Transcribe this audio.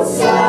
outside.